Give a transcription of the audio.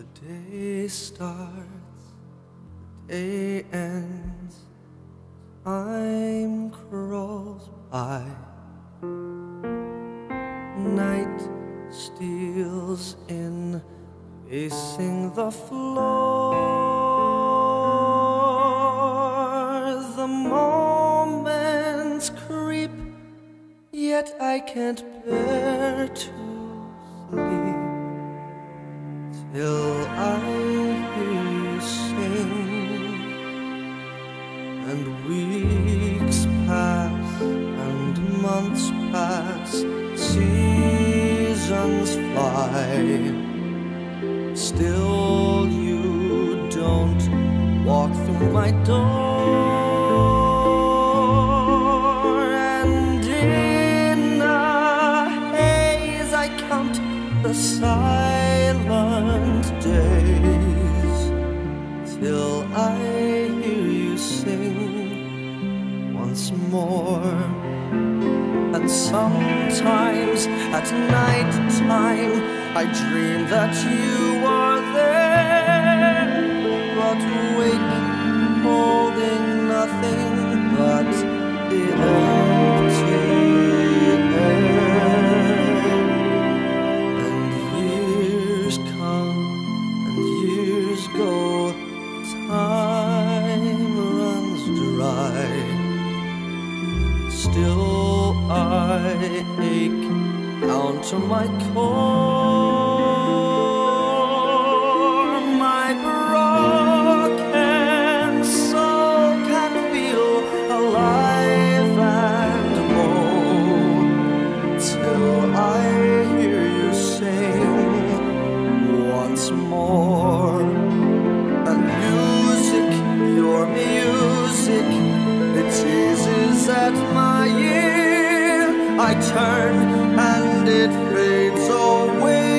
The day starts, the day ends, time crawls by. Night steals in, facing the floor. The moments creep, yet I can't bear to sleep till I hear you sing, and weeks pass and months pass, seasons fly. Still, you don't walk through my door, the silent more. And sometimes at night time I dream that you are there, but wake holding nothing but the empty air. And years come and years go, time runs dry. Still I ache down to my core. My broken soul can feel alive and whole till I hear you sing once more. And music, your music, it teases at my. I turn and it fades away.